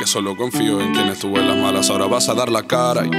Que solo confío en quien estuvo en las malas. Ahora vas a dar la cara. Y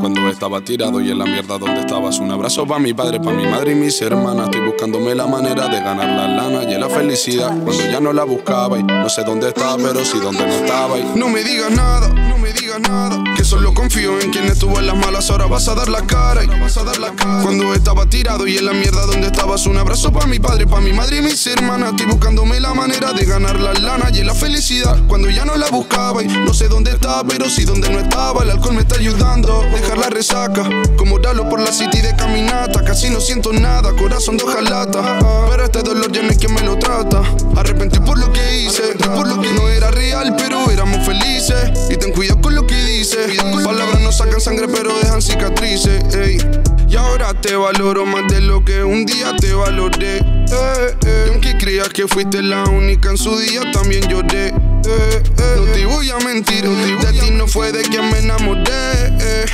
cuando estaba tirado y en la mierda donde estabas. Un abrazo para mi padre, para mi madre y mis hermanas. Estoy buscándome la manera de ganar la lana y la felicidad. Cuando ya no la buscaba y no sé dónde estaba, pero sí dónde no estaba. No me digas nada, no me digas nada. Que solo confío en estuvo en las malas. Ahora vas a dar la cara y vas a dar la cara. Cuando estaba tirado y en la mierda donde estabas. Un abrazo para mi padre, para mi madre y mis hermanas. Estoy buscándome la manera de ganar la lana y la felicidad. Cuando ya no la buscaba y no sé dónde estaba, pero sí dónde no estaba. El alcohol me está ayudando. Dejar la resaca. Como Dalo por la city de caminata. Casi no siento nada, corazón de hojalata. Pero este dolor ya no es quien me lo trata. Arrepentí por lo que hice, por lo que no Te valoro más de lo que un día te valoré. eh, eh. Aunque creas que fuiste la única en su día, también lloré. eh, eh. No te voy a mentir, de ti no fue de quien me enamoré. eh.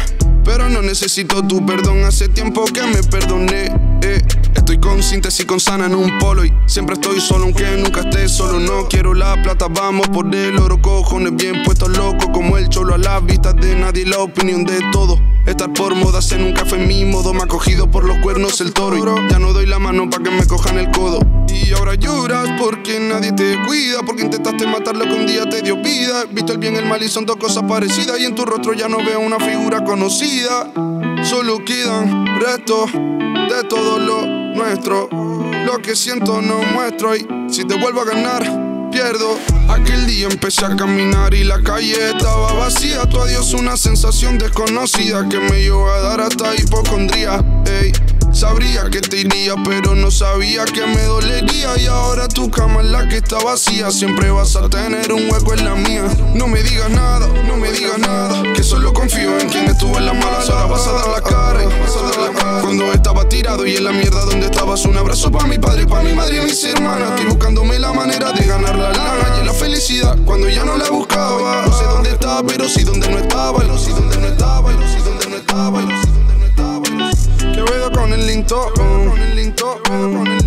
Pero no necesito tu perdón, hace tiempo que me perdoné. Estoy con síntesis con sana en un polo y siempre estoy solo, aunque nunca esté solo. No quiero la plata, vamos por el oro, cojones bien puestos locos como el cholo a la vista de nadie, la opinión de todo. Estar por moda, ser nunca fue mi modo. Me ha cogido por los cuernos el toro y ya no doy la mano pa' que me cojan el codo. Y ahora lloras porque nadie te cuida, porque intentaste matarlo que un día te dio vida. Visto el bien, el mal y son dos cosas parecidas. Y en tu rostro ya no veo una figura conocida. Solo quedan restos de todo lo nuestro. Lo que siento no muestro y si te vuelvo a ganar, pierdo. Aquel día empecé a caminar y la calle estaba vacía. Tu adiós una sensación desconocida que me llevó a dar hasta hipocondría. Ey. Sabría que te iría, pero no sabía que me dolería. Y ahora tu cama es la que está vacía. Siempre vas a tener un hueco en la mía. No me digas nada, no me digas nada. Que solo confío en quien estuvo en las malas. Ahora vas a dar la cara. vas a dar la cara. Cuando estaba tirado y en la mierda donde estabas. Un abrazo para mi padre, para mi madre y mis hermanas. Estoy buscándome la sí dónde no estaba. No sé dónde no estaba, no sé dónde no estaba. No sé dónde no estaba. Que vedo con el con el linto, con el linto, con el